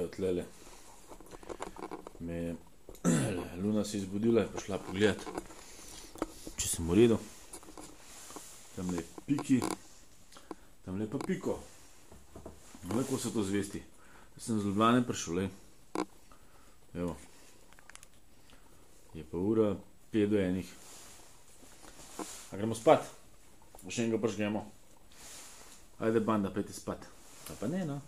Evo, tlele. Me je Luna se izbudila, je prišla pogledat, če sem v redu. Tam je piki, tam je pa piko. No, kako se to zvesti. Jaz sem z Ljubljane prišel, le. Evo. Je pa ura pet do enih. A gremo spat? Še enega prižgemo. Ajde, banda, pojdite spat. A pa ne, no.